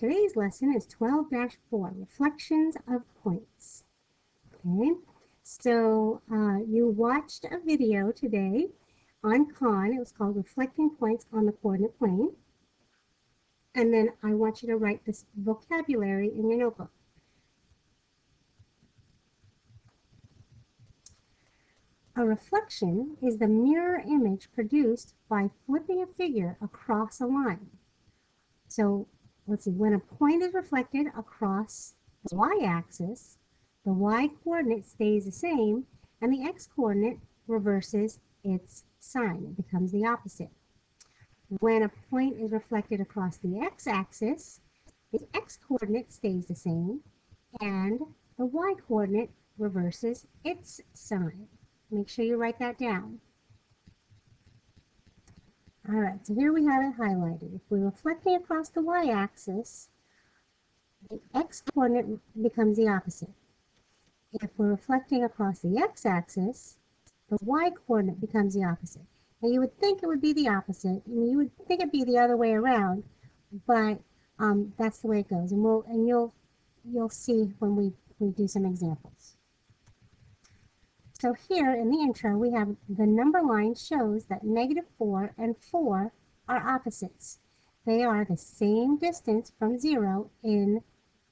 today's lesson is 12-4, Reflections of Points. Okay, so uh, you watched a video today on Khan. It was called Reflecting Points on the Coordinate Plane. And then I want you to write this vocabulary in your notebook. A reflection is the mirror image produced by flipping a figure across a line. So let's see, when a point is reflected across the y-axis, the y-coordinate stays the same and the x-coordinate reverses its sign. It becomes the opposite. When a point is reflected across the x-axis, the x-coordinate stays the same and the y-coordinate reverses its sign. Make sure you write that down. All right, so here we have it highlighted. If we're reflecting across the y-axis, the x-coordinate becomes the opposite. If we're reflecting across the x-axis, the y-coordinate becomes the opposite. Now you would think it would be the opposite, and you would think it'd be the other way around, but um, that's the way it goes. And we'll and you'll you'll see when we, we do some examples. So here in the intro, we have the number line shows that negative 4 and 4 are opposites. They are the same distance from 0 in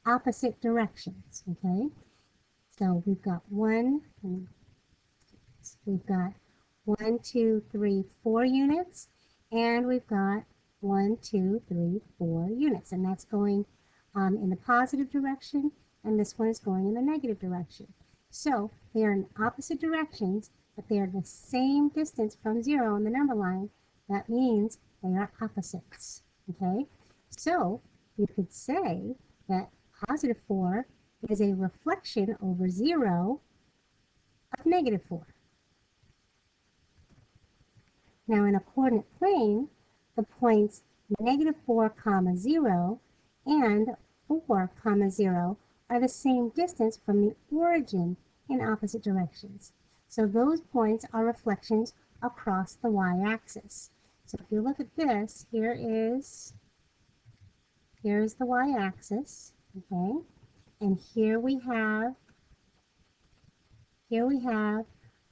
opposite directions, okay? So we've got 1, we've got one, two, three, four units, and we've got one, two, three, four units, and that's going um, in the positive direction, and this one is going in the negative direction. So they are in opposite directions, but they are the same distance from zero on the number line. That means they are opposites, okay? So you could say that positive 4 is a reflection over 0 of negative 4. Now in a coordinate plane, the points negative 4 comma 0 and 4 comma 0 are the same distance from the origin in opposite directions. So those points are reflections across the y-axis. So if you look at this, here is here's the y-axis, okay? And here we have here we have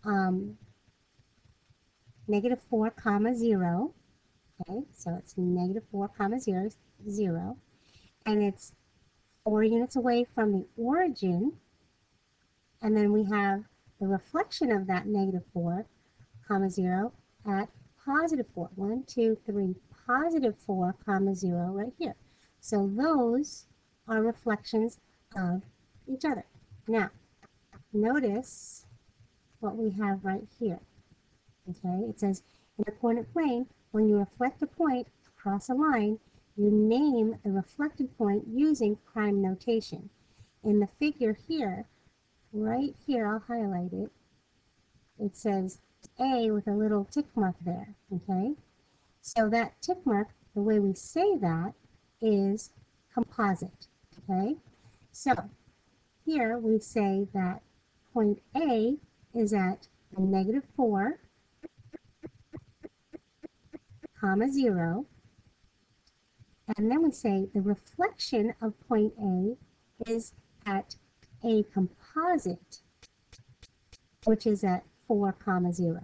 um, negative 4 comma 0. Okay, so it's negative 4 comma 0, 0. And it's 4 units away from the origin. And then we have the reflection of that negative 4 comma 0 at positive 4. 1, 2, 3, positive 4 comma 0 right here. So those are reflections of each other. Now, notice what we have right here. Okay, it says in a coordinate plane, when you reflect a point across a line, you name the reflected point using prime notation. In the figure here, right here, I'll highlight it, it says A with a little tick mark there, okay? So that tick mark, the way we say that is composite, okay? So here we say that point A is at negative 4 comma 0. And then we say the reflection of point A is at a composite, which is at 4 comma 0.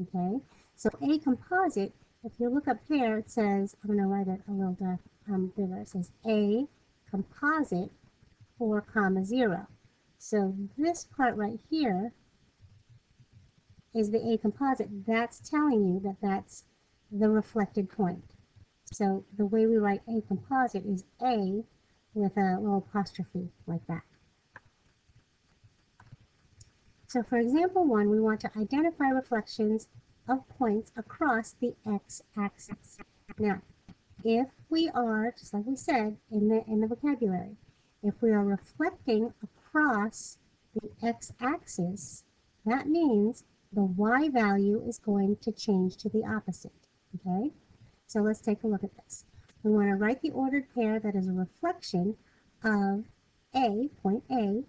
Okay, so a composite, if you look up here, it says, I'm going to write it a little dark, um, bigger. It says a composite 4 comma 0. So this part right here is the A composite. That's telling you that that's the reflected point. So the way we write A composite is A with a little apostrophe like that. So for example one, we want to identify reflections of points across the x-axis. Now, if we are, just like we said in the, in the vocabulary, if we are reflecting across the x-axis, that means the y value is going to change to the opposite. Okay, so let's take a look at this. We want to write the ordered pair that is a reflection of A, point A,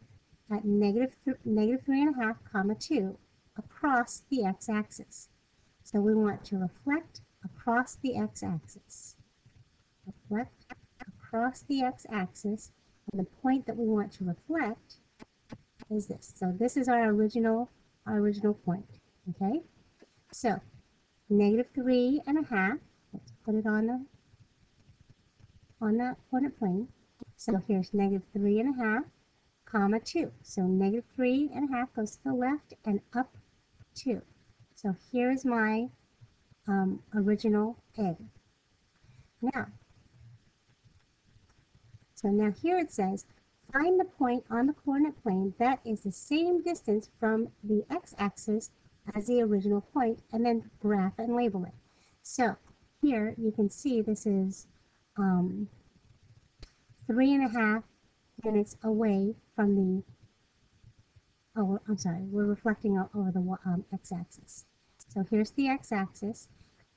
at negative, th negative 3.5, comma 2, across the x-axis. So we want to reflect across the x-axis. Reflect across the x-axis, and the point that we want to reflect is this. So this is our original, our original point, okay? So, negative 3.5 put it on the, on that coordinate plane. So here's negative three and a half, comma two. So negative three and a half goes to the left and up two. So here is my um, original A. Now, so now here it says, find the point on the coordinate plane that is the same distance from the x-axis as the original point, and then graph and label it. So here you can see this is um, three and a half units away from the, oh, I'm sorry, we're reflecting over the um, x-axis. So here's the x-axis.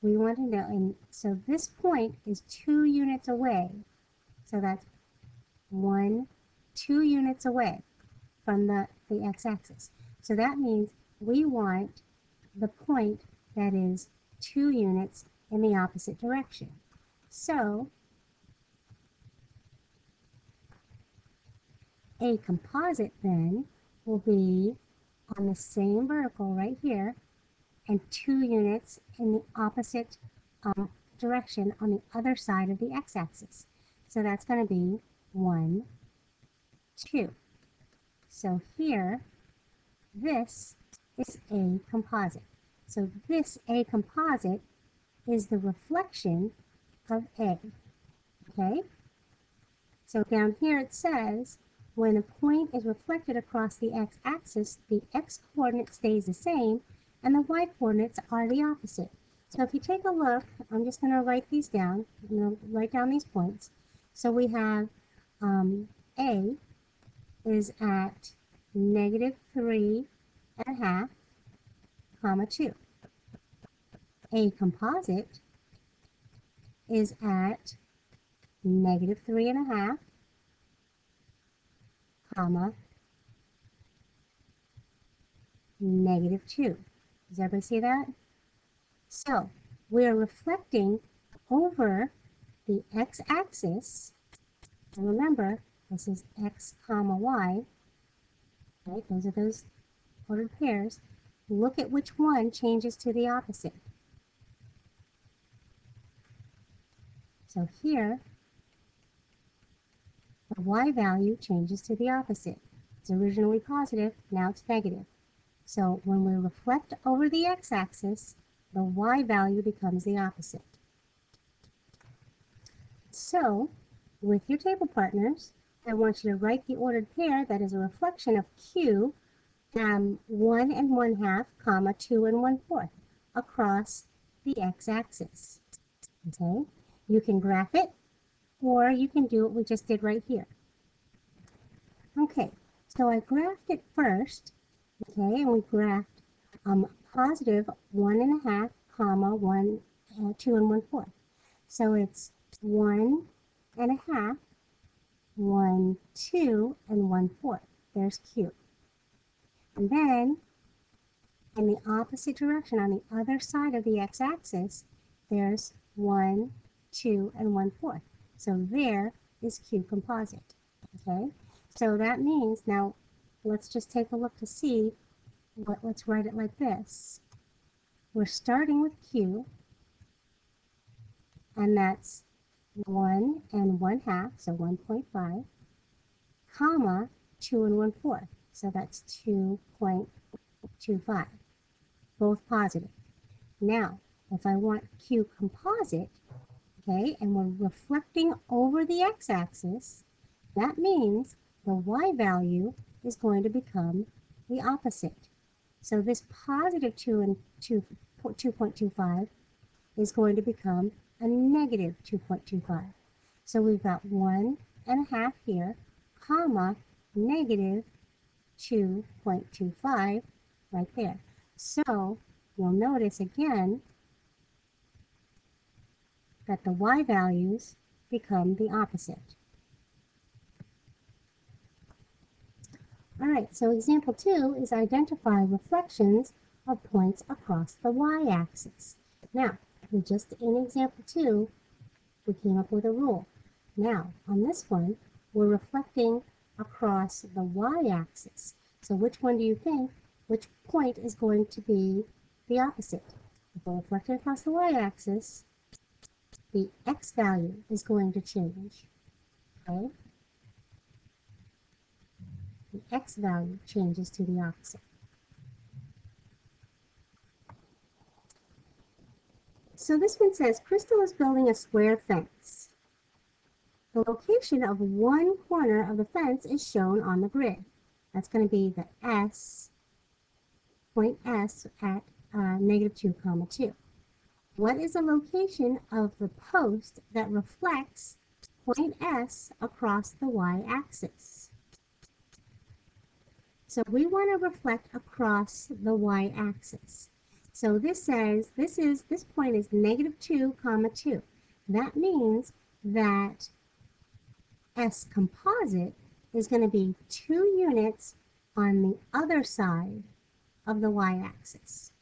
We want to know, and so this point is two units away. So that's one, two units away from the, the x-axis. So that means we want the point that is two units in the opposite direction. So a composite then will be on the same vertical right here and two units in the opposite um, direction on the other side of the x-axis. So that's going to be 1, 2. So here, this is a composite. So this A composite is the reflection of A. Okay? So down here it says, when a point is reflected across the x-axis, the x-coordinate stays the same, and the y-coordinates are the opposite. So if you take a look, I'm just going to write these down. I'm going to write down these points. So we have um, A is at negative 3 and a half, comma 2. A composite is at negative 3 and a half, comma, negative 2. Does everybody see that? So we're reflecting over the x-axis. And remember, this is x comma y. Right? Those are those ordered pairs. Look at which one changes to the opposite. So here, the y value changes to the opposite. It's originally positive, now it's negative. So when we reflect over the x-axis, the y value becomes the opposite. So, with your table partners, I want you to write the ordered pair that is a reflection of Q, um, 1 and 1 half, comma, 2 and 1 fourth, across the x-axis. Okay, you can graph it, or you can do what we just did right here. Okay, so I graphed it first, Okay, and we graphed um, positive one and a half, comma, one, uh, two and one fourth. So it's one and a half, one, two, and one fourth. There's Q. And then in the opposite direction, on the other side of the x-axis, there's one, two, and one fourth. So there is Q composite. Okay, so that means now let's just take a look to see what, let's write it like this. We're starting with Q, and that's 1 and 1 half, so 1.5, comma, 2 and 1 fourth, so that's 2.25, both positive. Now, if I want Q composite, okay, and we're reflecting over the x-axis, that means the y value is going to become the opposite. So this positive 2 and 2.25 is going to become a negative 2.25. So we've got 1 and a half here, comma, negative 2.25 right there. So you'll notice again that the y values become the opposite. All right, so example two is identify reflections of points across the y-axis. Now, just in example two, we came up with a rule. Now, on this one, we're reflecting across the y-axis. So which one do you think, which point is going to be the opposite? If we're reflecting across the y-axis, the x value is going to change. Okay? The x value changes to the opposite. So this one says, Crystal is building a square fence. The location of one corner of the fence is shown on the grid. That's going to be the S, point S at uh, negative 2 comma 2. What is the location of the post that reflects point S across the y-axis? So we want to reflect across the y-axis. So this says, this is, this point is negative 2 comma 2. That means that S composite is going to be 2 units on the other side of the y-axis.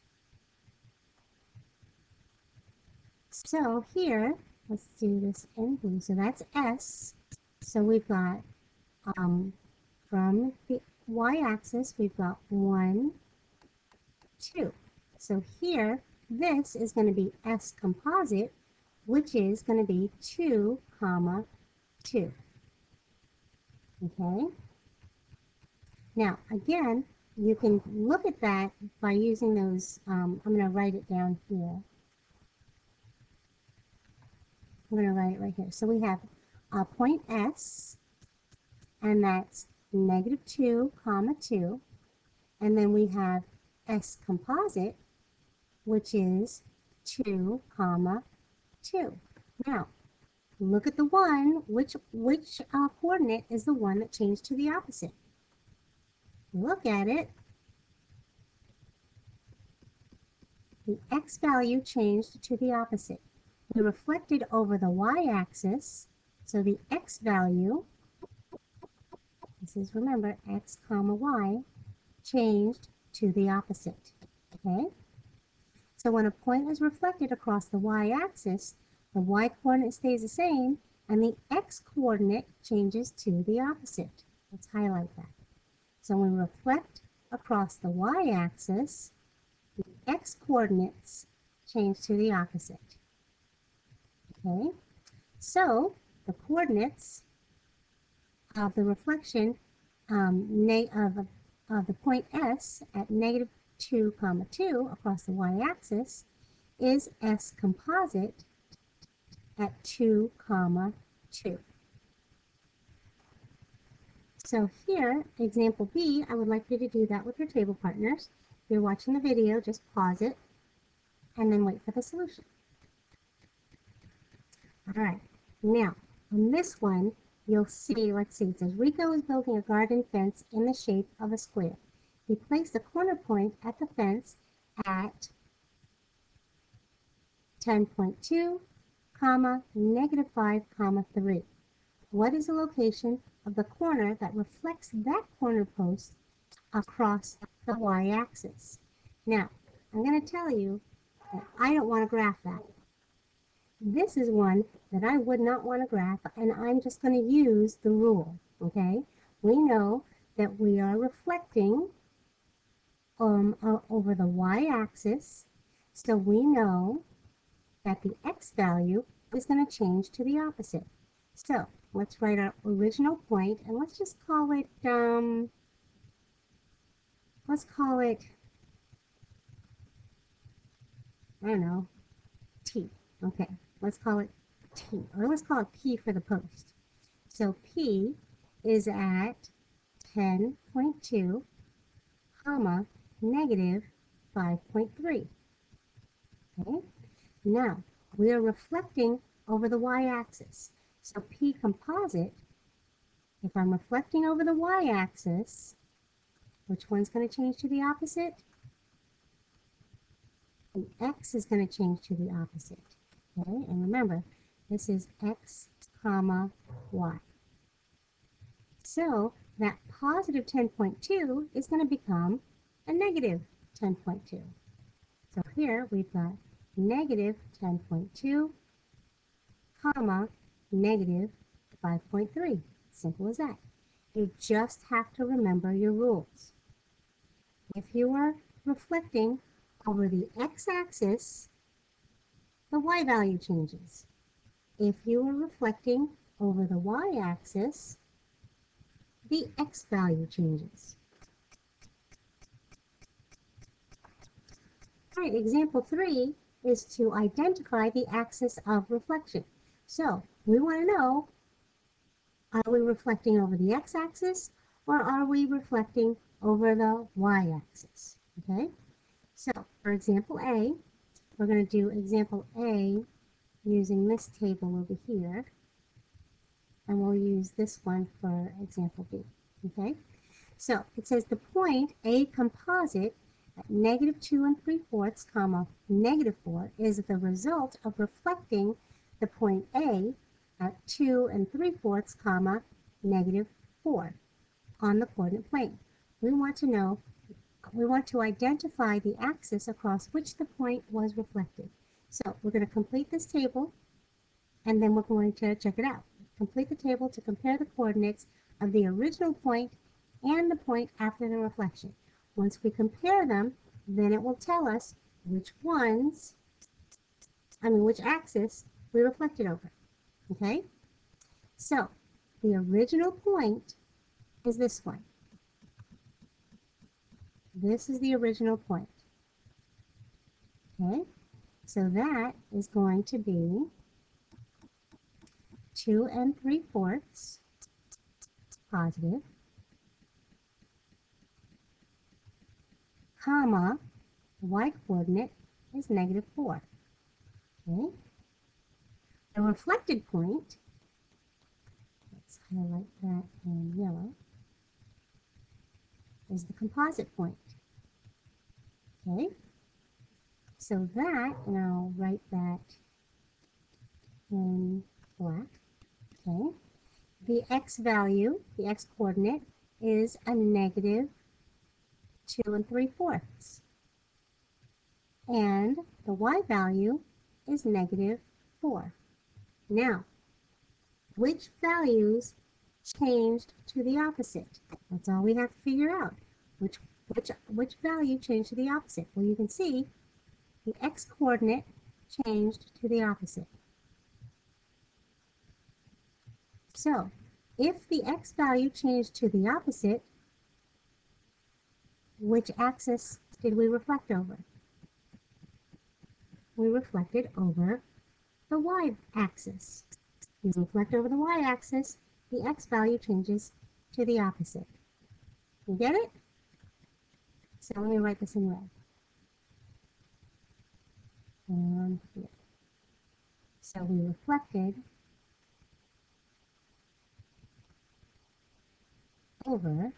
So here, let's do this in blue. So that's S. So we've got um, from the y-axis, we've got 1, 2. So here, this is going to be S composite, which is going to be 2 comma 2. Okay? Now, again, you can look at that by using those, um, I'm going to write it down here. I'm going to write it right here. So we have a point S, and that's negative 2, comma 2. And then we have S composite, which is 2, comma 2. Now, look at the one, which, which uh, coordinate is the one that changed to the opposite? Look at it. The x value changed to the opposite. We reflected over the y-axis, so the x value, this is, remember, x comma y, changed to the opposite, okay? So when a point is reflected across the y-axis, the y-coordinate stays the same, and the x-coordinate changes to the opposite. Let's highlight that. So when we reflect across the y-axis, the x-coordinates change to the opposite. Okay, so the coordinates of the reflection um, of, of the point S at negative 2 comma 2 across the y-axis is S composite at 2 comma 2. So here, example B, I would like you to do that with your table partners. If you're watching the video, just pause it and then wait for the solution. All right, now on this one, you'll see, let's see, it says Rico is building a garden fence in the shape of a square. He placed the corner point at the fence at 10.2, comma, negative 5, comma, 3. What is the location of the corner that reflects that corner post across the y-axis? Now, I'm going to tell you that I don't want to graph that. This is one that I would not want to graph, and I'm just going to use the rule, okay? We know that we are reflecting um, uh, over the y-axis, so we know that the x value is going to change to the opposite. So let's write our original point, and let's just call it, um, let's call it, I don't know, t. Okay, let's call it T, or let's call it P for the post. So P is at 10.2, comma, negative 5.3. Okay? Now, we are reflecting over the y-axis. So P composite, if I'm reflecting over the y-axis, which one's going to change to the opposite? The x is going to change to the opposite. Okay, and remember, this is x comma y. So that positive 10.2 is going to become a negative 10.2. So here we've got negative 10.2, comma, negative 5.3. Simple as that. You just have to remember your rules. If you are reflecting over the x-axis, the y value changes. If you are reflecting over the y-axis, the x value changes. All right, example three is to identify the axis of reflection. So we want to know, are we reflecting over the x-axis or are we reflecting over the y-axis? Okay, so for example A, we're going to do example A using this table over here and we'll use this one for example B. Okay, so it says the point A composite at negative 2 and 3 fourths, comma, negative 4 is the result of reflecting the point A at 2 and 3 fourths, comma, negative 4 on the coordinate plane. We want to know, we want to identify the axis across which the point was reflected. So we're going to complete this table and then we're going to check it out. Complete the table to compare the coordinates of the original point and the point after the reflection. Once we compare them, then it will tell us which ones, I mean, which axis we reflected over. Okay? So, the original point is this one. This is the original point. Okay? So that is going to be 2 and 3 fourths positive comma, the y-coordinate is negative 4. Okay? The reflected point, let's highlight that in yellow, is the composite point. Okay? So that, and I'll write that in black. Okay? The x value, the x coordinate, is a negative 2 and 3 fourths. And the y value is negative 4. Now, which values changed to the opposite? That's all we have to figure out. Which, which, which value changed to the opposite? Well, you can see the x-coordinate changed to the opposite. So, if the x value changed to the opposite, which axis did we reflect over? We reflected over the y-axis. We reflect over the y-axis, the x value changes to the opposite. You get it? So let me write this in red. And here. So we reflected over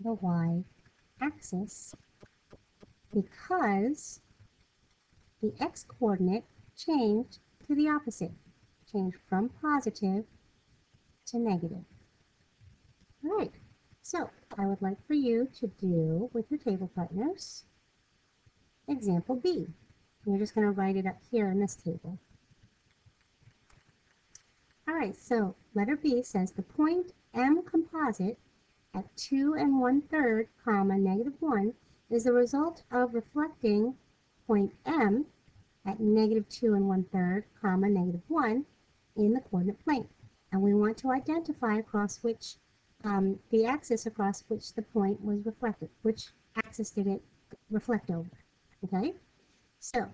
the y-axis because the x-coordinate changed to the opposite, changed from positive to negative. All right, so I would like for you to do with your table partners example B. You're just going to write it up here in this table. All right, so letter B says the point M composite at 2 and 1 third, comma, negative 1 is the result of reflecting point M at negative 2 and 1 third, comma, negative 1 in the coordinate plane. And we want to identify across which, um, the axis across which the point was reflected. Which axis did it reflect over? Okay? So,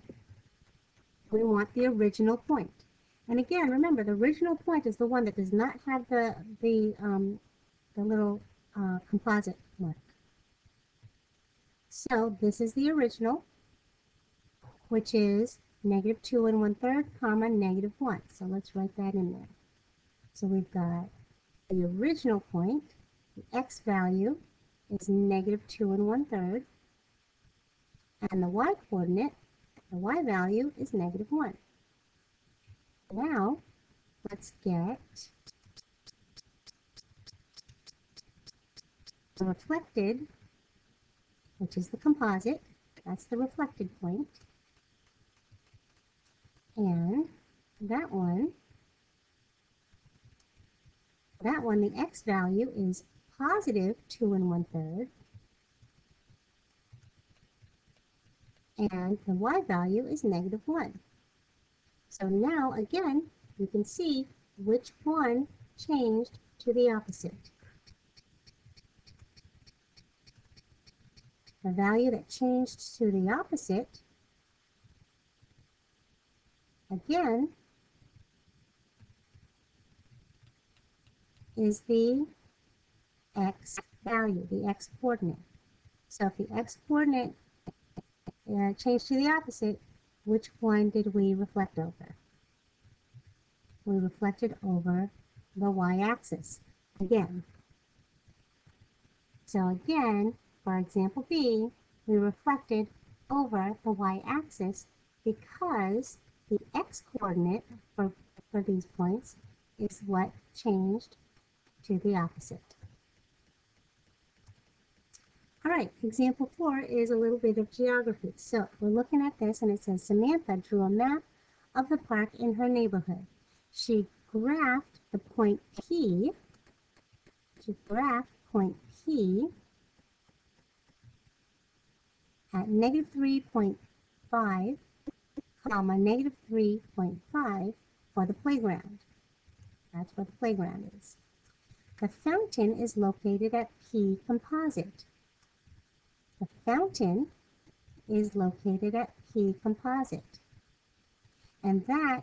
we want the original point. And again, remember, the original point is the one that does not have the, the, um, the little uh, composite mark. So this is the original, which is negative 2 and 1 third, comma, negative 1. So let's write that in there. So we've got the original point, the x value is negative 2 and 1 third, and the y coordinate, the y value is negative 1. Now, let's get the reflected, which is the composite, that's the reflected. And that one that one, the x value is positive 2 and 1 third. And the y value is negative 1. So now, again, you can see which one changed to the opposite. The value that changed to the opposite, again, is the x value, the x coordinate. So if the x coordinate uh, changed to the opposite, which one did we reflect over? We reflected over the y-axis again. So again, for example B, we reflected over the y-axis because the x-coordinate for, for these points is what changed the opposite. All right, example four is a little bit of geography. So we're looking at this and it says Samantha drew a map of the park in her neighborhood. She graphed the point P, she graphed point P at negative 3.5, comma, negative 3.5 for the playground. That's where the playground is. The fountain is located at P composite. The fountain is located at P composite. And that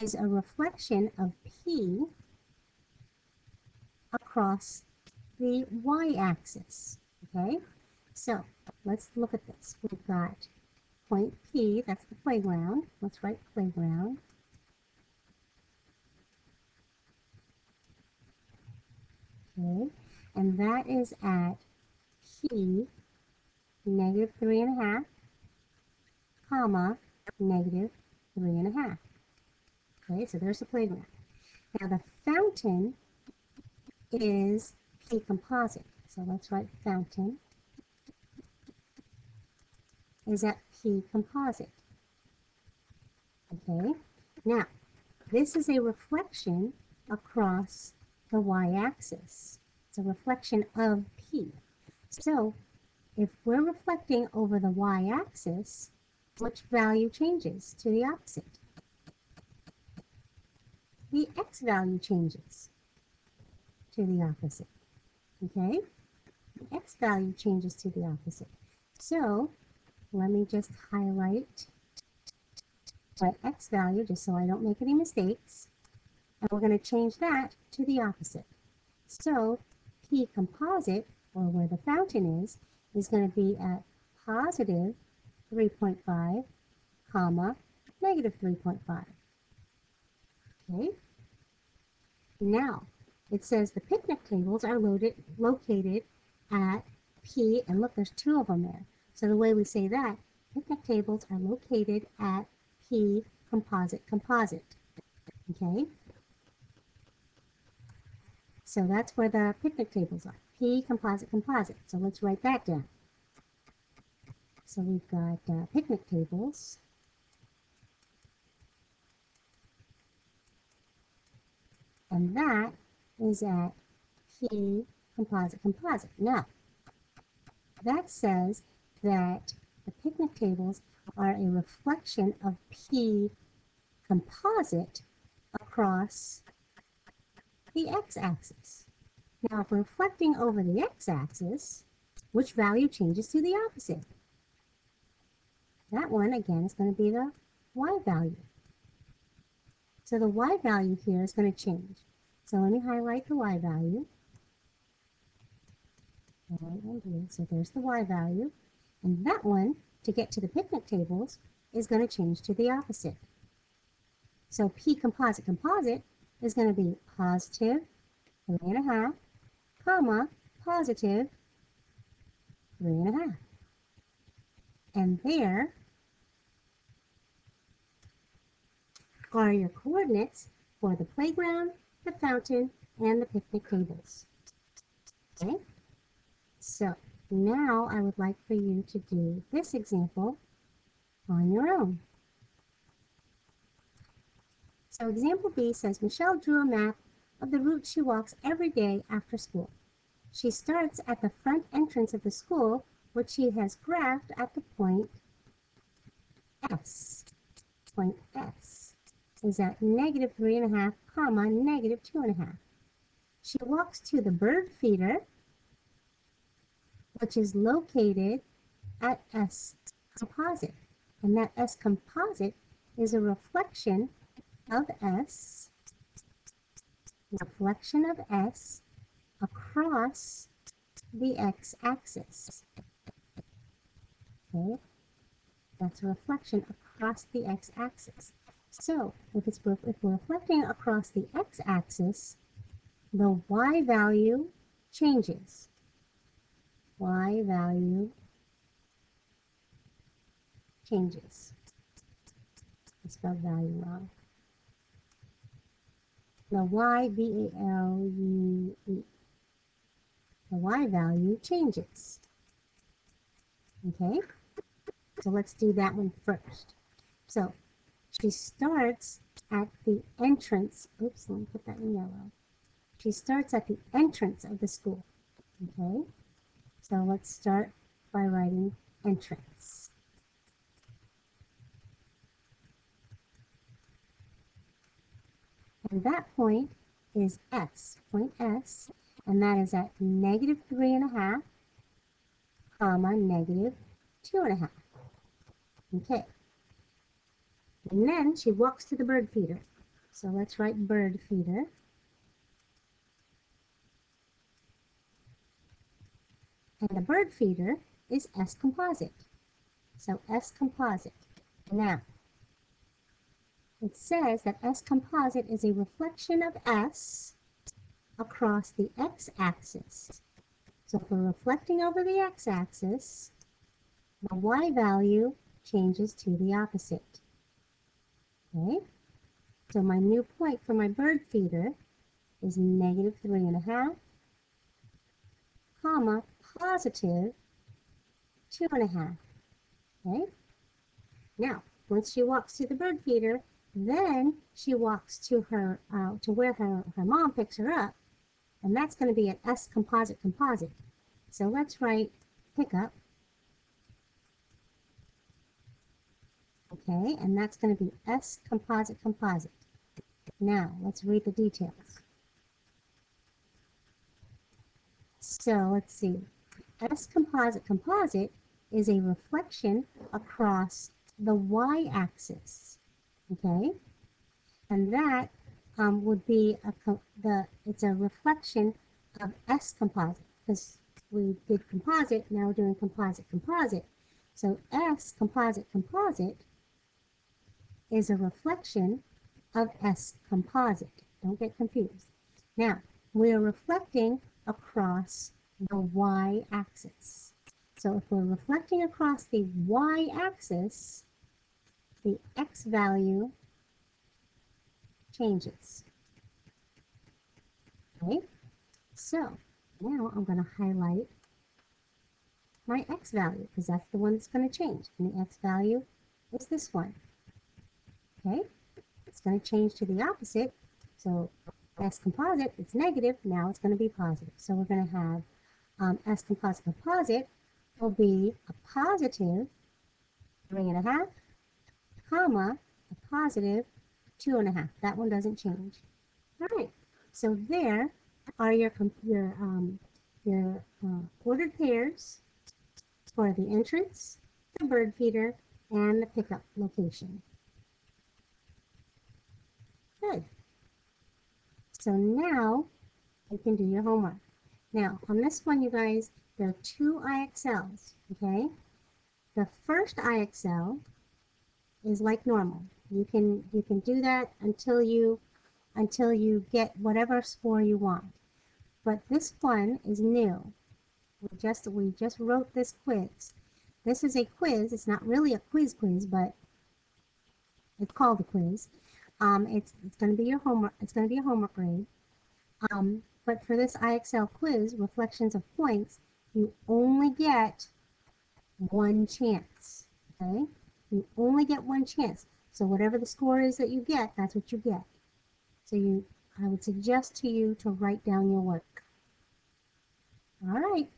is a reflection of P across the y-axis, okay? So let's look at this. We've got point P, that's the playground. Let's write playground. Okay, and that is at P negative three and a half, comma, negative three and a half. Okay, so there's the playground. Now the fountain is P composite. So let's write fountain is at P composite. Okay, now this is a reflection across the y-axis. It's a reflection of P. So if we're reflecting over the y-axis, which value changes to the opposite? The x value changes to the opposite. Okay? The x value changes to the opposite. So let me just highlight my x value just so I don't make any mistakes. And we're going to change that to the opposite. So P composite, or where the fountain is, is going to be at positive 3.5, comma, negative 3.5. Okay. Now, it says the picnic tables are loaded, located at P, and look, there's two of them there. So the way we say that, picnic tables are located at P composite composite. Okay? So that's where the picnic tables are. P composite composite. So let's write that down. So we've got uh, picnic tables. And that is at P composite composite. Now, that says that the picnic tables are a reflection of P composite across the x-axis. Now, if we're reflecting over the x-axis, which value changes to the opposite? That one, again, is going to be the y value. So the y value here is going to change. So let me highlight the y value. So there's the y value. And that one, to get to the picnic tables, is going to change to the opposite. So P composite composite is going to be positive 3.5, comma, positive 3.5. And there are your coordinates for the playground, the fountain, and the picnic tables. Okay? So now I would like for you to do this example on your own. So example B says Michelle drew a map of the route she walks every day after school. She starts at the front entrance of the school, which she has graphed at the point S. Point S is at negative three and a half, comma, negative two and a half. She walks to the bird feeder, which is located at S composite. And that S composite is a reflection of S, reflection of S across the x-axis. Okay, that's a reflection across the x-axis. So if, it's, if we're reflecting across the x-axis, the y value changes. Y value changes. I spelled value wrong. The y, V-A-L-U-E. The y value changes. Okay, so let's do that one first. So she starts at the entrance. Oops, let me put that in yellow. She starts at the entrance of the school. Okay, so let's start by writing entrance. And that point is S, point S, and that is at negative three and a half, comma, negative two and a half. Okay. And then she walks to the bird feeder. So let's write bird feeder. And the bird feeder is S composite. So S composite. Now, it says that S composite is a reflection of S across the x-axis. So if we're reflecting over the x-axis, the y value changes to the opposite. Okay, so my new point for my bird feeder is negative three and a half, comma, positive two and a half. Okay, now once she walks to the bird feeder, then she walks to her uh, to where her, her mom picks her up, and that's going to be an S composite composite. So let's write pickup Okay, and that's going to be S composite composite. Now, let's read the details. So, let's see. S composite composite is a reflection across the y-axis. Okay, and that um, would be a the it's a reflection of S composite because we did composite, now we're doing composite composite. So S composite composite is a reflection of S composite. Don't get confused. Now, we're reflecting across the y-axis. So if we're reflecting across the y-axis, the x value changes. Okay, so now I'm going to highlight my x value because that's the one that's going to change. And the x value is this one. Okay, it's going to change to the opposite. So S composite, it's negative, now it's going to be positive. So we're going to have um, S composite composite will be a positive three and a half, comma, a positive two and a half. That one doesn't change. All right, so there are your, your, um, your uh, ordered pairs for the entrance, the bird feeder, and the pickup location. Good. So now you can do your homework. Now, on this one, you guys, there are two IXLs, okay? The first IXL is like normal. You can you can do that until you until you get whatever score you want. But this one is new. We just we just wrote this quiz. This is a quiz. It's not really a quiz quiz, but it's called a quiz. Um, it's it's going to be your homework. It's going to be a homework grade. Um, but for this IXL quiz, reflections of points, you only get one chance. Okay, you only get one chance. So whatever the score is that you get, that's what you get. So you I would suggest to you to write down your work. All right.